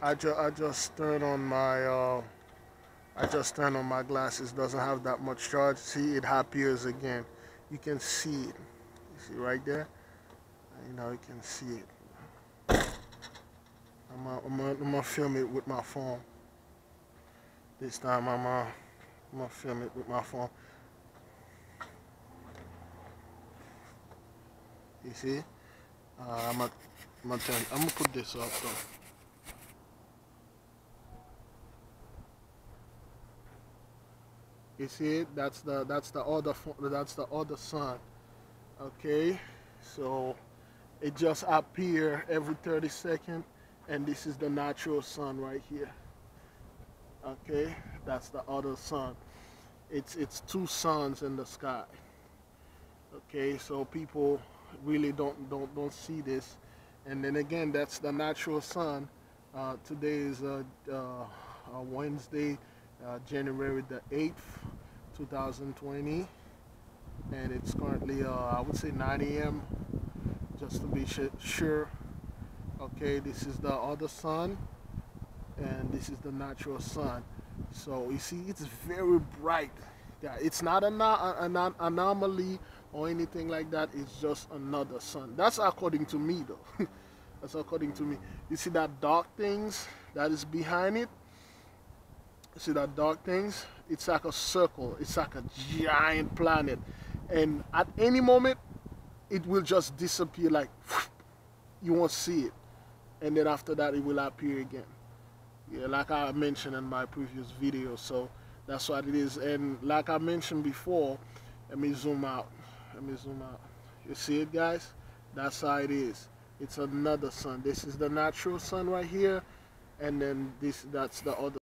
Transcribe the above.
I, ju I just turned on my uh, I just turned on my glasses. Doesn't have that much charge. See it appears again. You can see it. You see right there? You know you can see it. I'm gonna, I'm gonna, I'm film it with my phone. This time I'm gonna, I'm gonna film it with my phone. You see? Uh, I'm gonna, I'm gonna turn I'm gonna put this up though You see it? That's the that's the other that's the other sun. Okay, so it just appear every 30 second, and this is the natural sun right here. Okay, that's the other sun. It's it's two suns in the sky. Okay, so people really don't don't don't see this, and then again, that's the natural sun. Uh, today is uh, Wednesday uh, January the 8th 2020 and it's currently uh, I would say 9 a.m. just to be sure. Okay this is the other sun and this is the natural sun. So you see it's very bright. Yeah it's not an, an anomaly or anything like that. It's just another sun. That's according to me though. That's according to me. You see that dark things that is behind it see that dark things? It's like a circle. It's like a giant planet. And at any moment it will just disappear like you won't see it. And then after that it will appear again. Yeah like I mentioned in my previous video. So that's what it is. And like I mentioned before let me zoom out. Let me zoom out. You see it guys? That's how it is. It's another sun. This is the natural sun right here. And then this that's the other